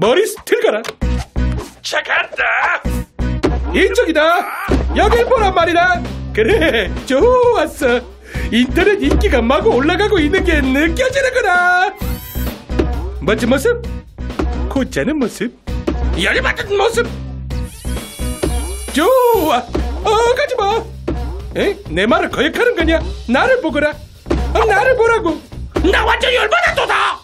머리 들거라. 착한다. 이쪽이다. 여길 보란 말이다. 그래, 좋았어. 인터넷 인기가 마구 올라가고 있는 게 느껴지는구나. 멋진 모습, 곧자는 모습, 열받은 모습. 좋아. 어, 가지 마. 에? 내 말을 거역하는 거냐? 나를 보거라. 어, 나를 보라고. 나 완전 열받았도다.